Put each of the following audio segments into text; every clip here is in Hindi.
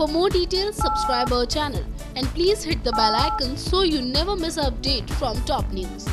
For more details, subscribe our channel and please hit the bell icon so you never miss an update from top news.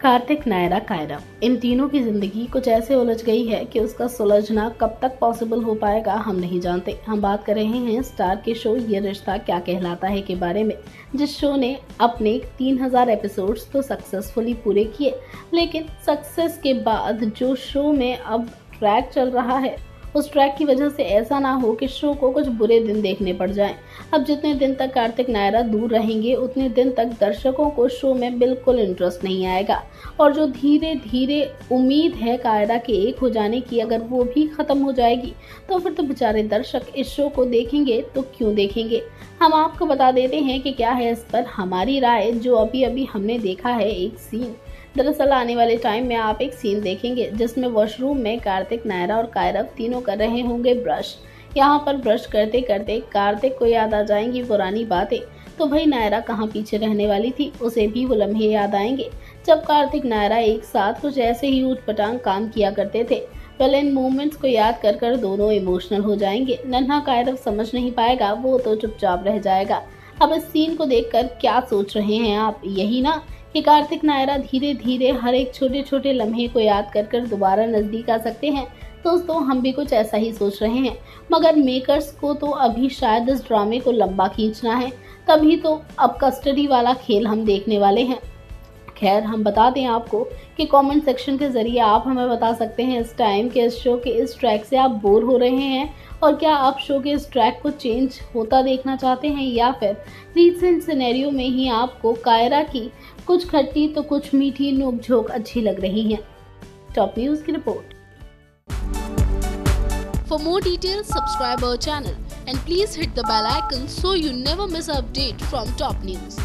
Kartik Naira Kiara इन तीनों की ज़िंदगी कुछ ऐसे उलझ गई है कि उसका सुलझना कब तक पॉसिबल हो पाएगा हम नहीं जानते हम बात कर रहे हैं स्टार के शो ये रिश्ता क्या कहलाता है के बारे में जिस शो ने अपने 3000 एपिसोड्स तो सक्सेसफुली पूरे किए लेकिन सक्सेस के बाद जो शो में अब ट्रैक चल रहा है उस ट्रैक की वजह से ऐसा ना हो कि शो को कुछ बुरे दिन देखने पड़ जाएँ। अब जितने दिन तक कार्तिक नायरा दूर रहेंगे, उतने दिन तक दर्शकों को शो में बिल्कुल इंटरेस्ट नहीं आएगा। और जो धीरे धीरे उम्मीद है कायरा के एक हो जाने की, अगर वो भी ख़त्म हो जाएगी तो फिर तो बेचारे दर्शक इस शो को देखेंगे तो क्यों देखेंगे? हम आपको बता देते हैं कि क्या है इस पर हमारी राय, जो अभी अभी हमने देखा है एक सीन दरअसल आने वाले टाइम में आप एक सीन देखेंगे, जिसमें वॉशरूम में कार्तिक, नायरा और कायरव तीनों कर रहे होंगे ब्रश यहाँ पर ब्रश करते करते कार्तिक को याद आ जाएँगी पुरानी बातें। तो भाई, नायरा कहाँ पीछे रहने वाली थी, उसे भी वो लम्हे याद आएँगे। जब कार्तिक, नायरा एक साथ कुछ ऐसे ही ऊट पटांग काम किया करते थे वेल इन मोमेंट्स को याद कर कर दोनों इमोशनल हो जाएँगे। नन्हा कायरव समझ नहीं पाएगा, वो तो चुपचाप रह जाएगा। अब इस सीन को देखकर क्या सोच रहे हैं आप, यही ना? कि कार्तिक नायरा धीरे धीरे हर एक छोटे छोटे लम्हे को याद कर कर दोबारा नज़दीक आ सकते हैं। दोस्तों, हम भी कुछ ऐसा ही सोच रहे हैं। मगर मेकर्स को तो अभी शायद इस ड्रामे को लंबा खींचना है। तभी तो अब कस्टडी वाला खेल हम देखने वाले हैं। खैर हम बता दें आपको कि कमेंट सेक्शन के ज़रिए आप हमें बता सकते हैं इस टाइम के इस शो के इस ट्रैक से आप बोर हो रहे हैं और क्या आप शो के इस ट्रैक को चेंज होता देखना चाहते हैं या फिर रीसेंट सिनेरियो में ही आपको कायरा की कुछ खट्टी तो कुछ मीठी नोकझोंक अच्छी लग रही हैं टॉप न्यूज़ की report For more details, subscribe our channel and please hit the bell icon so you never miss an update from top news.